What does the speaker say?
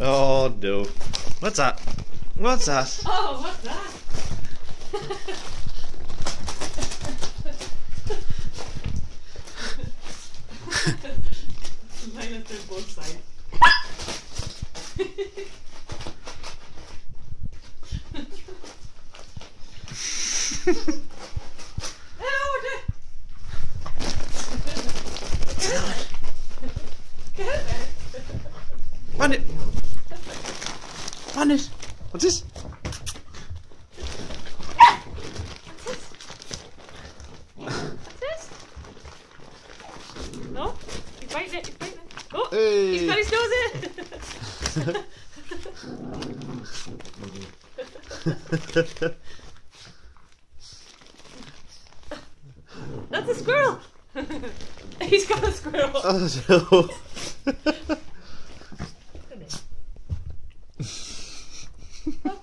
Oh no. What's that? What's that? Oh, what's that? Line up both sides. Dear. Get it. Run it! Run it! What's this? No? He's biting it, he's biting it. Oh! Hey! He's got his nose in! That's a squirrel! he's got a squirrel! oh no. Up.